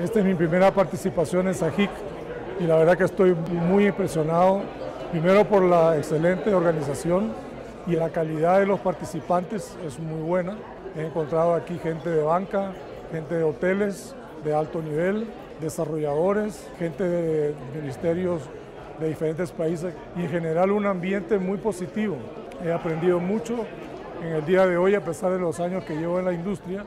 Esta es mi primera participación en SAJIC y la verdad que estoy muy impresionado, primero por la excelente organización y la calidad de los participantes es muy buena. He encontrado aquí gente de banca, gente de hoteles de alto nivel, desarrolladores, gente de ministerios de diferentes países y en general un ambiente muy positivo. He aprendido mucho en el día de hoy a pesar de los años que llevo en la industria.